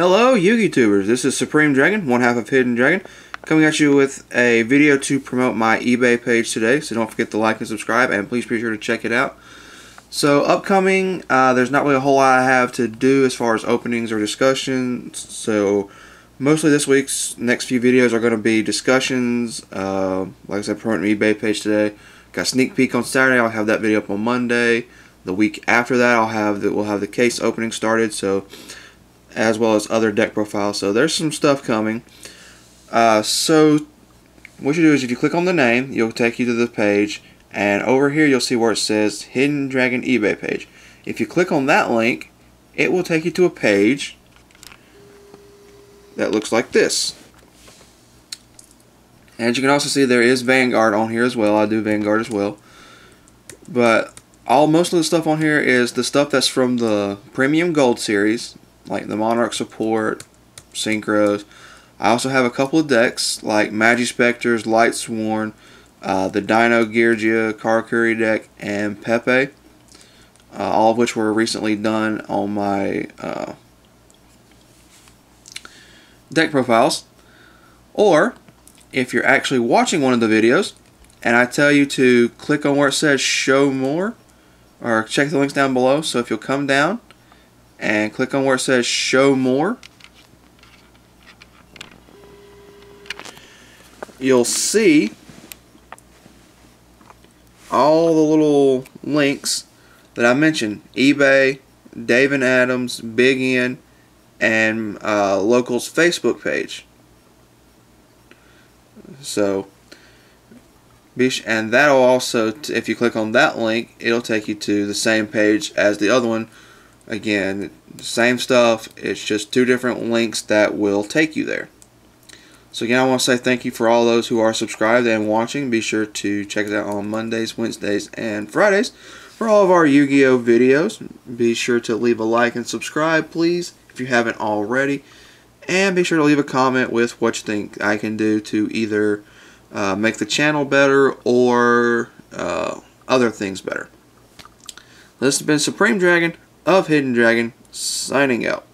Hello, Yu-Gi This is Supreme Dragon, one half of Hidden Dragon, coming at you with a video to promote my eBay page today. So don't forget to like and subscribe, and please be sure to check it out. So upcoming, uh, there's not really a whole lot I have to do as far as openings or discussions. So mostly this week's next few videos are going to be discussions. Uh, like I said, promoting eBay page today. Got a sneak peek on Saturday. I'll have that video up on Monday. The week after that, I'll have the, we'll have the case opening started. So as well as other deck profiles. So there's some stuff coming. Uh, so what you do is if you click on the name, you'll take you to the page, and over here you'll see where it says Hidden Dragon eBay page. If you click on that link, it will take you to a page that looks like this. And you can also see there is Vanguard on here as well. I do Vanguard as well. But all most of the stuff on here is the stuff that's from the Premium Gold series like the Monarch support, Synchros. I also have a couple of decks like Magispecters, Light Sworn, uh, the Dino Geargia Karakuri deck, and Pepe. Uh, all of which were recently done on my uh, deck profiles. Or, if you're actually watching one of the videos, and I tell you to click on where it says show more, or check the links down below. So if you'll come down and click on where it says show more you'll see all the little links that I mentioned eBay, Dave and Adams, Big N, and uh, Local's Facebook page. So, and that'll also, if you click on that link, it'll take you to the same page as the other one Again, same stuff, it's just two different links that will take you there. So again, I want to say thank you for all those who are subscribed and watching. Be sure to check us out on Mondays, Wednesdays, and Fridays for all of our Yu-Gi-Oh videos. Be sure to leave a like and subscribe, please, if you haven't already. And be sure to leave a comment with what you think I can do to either uh, make the channel better or uh, other things better. This has been Supreme Dragon of Hidden Dragon, signing out.